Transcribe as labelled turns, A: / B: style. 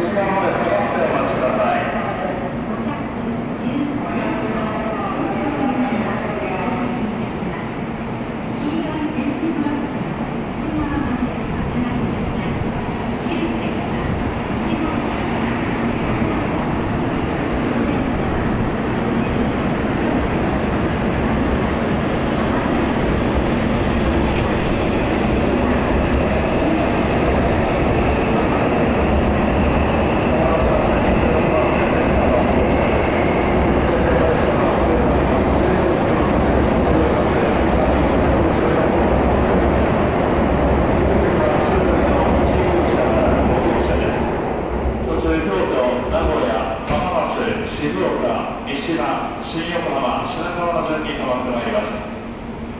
A: 島まで静岡、三島、新横浜、品川の順に回ってまいります。